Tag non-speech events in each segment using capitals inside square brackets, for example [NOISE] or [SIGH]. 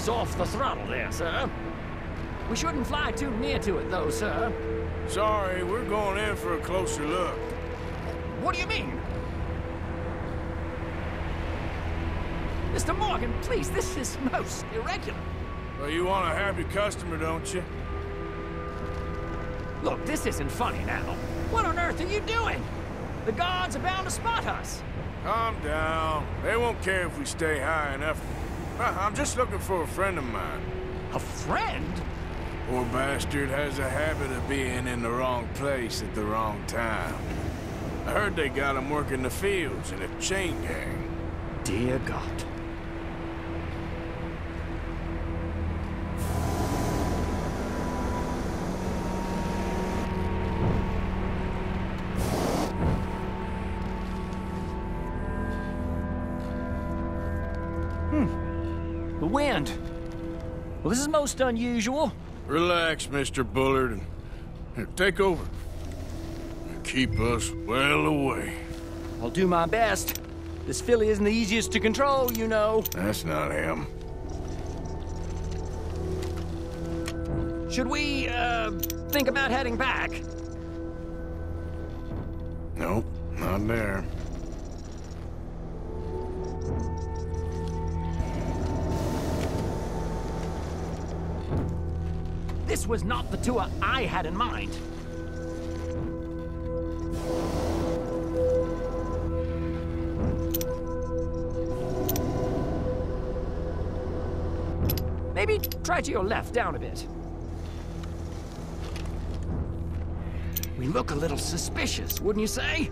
ease off the throttle there, sir. We shouldn't fly too near to it, though, sir. Sorry, we're going in for a closer look. What do you mean? Mr. Morgan, please, this is most irregular. Well, you want a happy customer, don't you? Look, this isn't funny now. What on earth are you doing? The guards are bound to spot us. Calm down. They won't care if we stay high enough. I'm just looking for a friend of mine. A friend? Poor bastard has a habit of being in the wrong place at the wrong time. I heard they got him working the fields in a chain gang. Dear God. Hmm. The wind. Well, this is most unusual. Relax, Mr. Bullard, and here, take over. Keep us well away. I'll do my best. This filly isn't the easiest to control, you know. That's not him. Should we, uh, think about heading back? Nope, not there. This was not the tour I had in mind. Maybe try to your left down a bit. We look a little suspicious, wouldn't you say?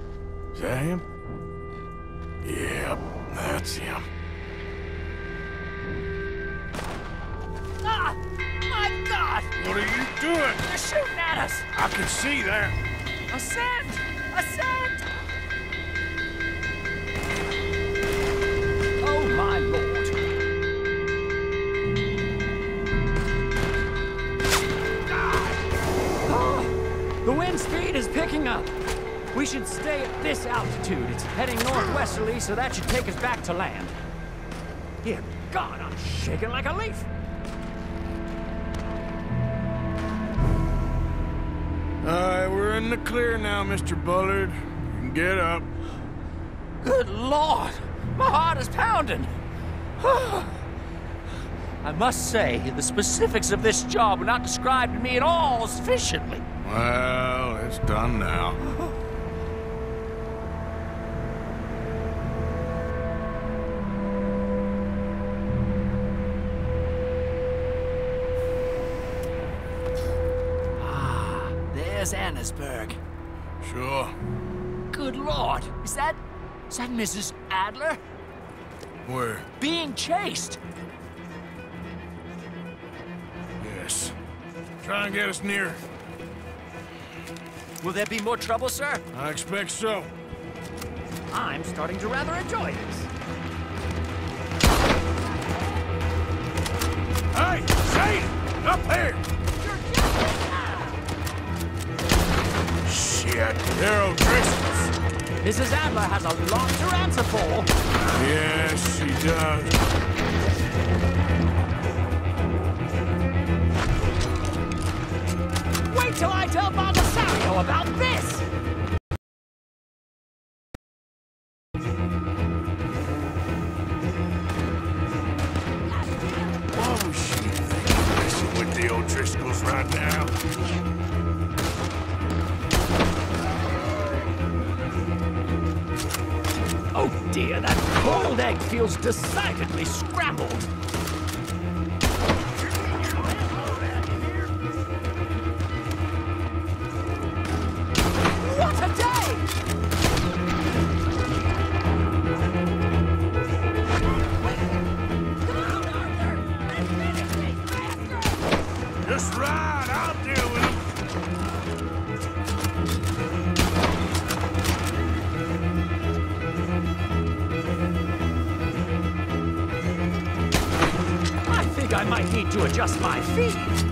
Is that him? Yep, that's him. Are you doing? They're shooting at us! I can see that. Ascend! Ascend! Oh, my lord. Ah! The wind speed is picking up. We should stay at this altitude. It's heading northwesterly, so that should take us back to land. Dear God, I'm shaking like a leaf. We're in the clear now, Mr. Bullard. You can get up. Good Lord! My heart is pounding! [SIGHS] I must say, the specifics of this job were not described to me at all sufficiently. Well, it's done now. There's Annesburg. Sure. Good Lord! Is that... is that Mrs. Adler? Where? Being chased! Yes. Try and get us near. Will there be more trouble, sir? I expect so. I'm starting to rather enjoy this. Hey, Shane! Up here! Shit, they're O'Driscoll's. Mrs. Adler has a lot to answer for. Yes, she does. Wait till I tell Baldasario about this! What was she thinking messing with the O'Driscolls right now? Dear, that coiled egg feels decidedly scrambled. What a day! Come I might need to adjust my feet.